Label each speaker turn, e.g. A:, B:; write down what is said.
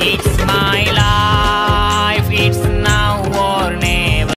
A: It's my life.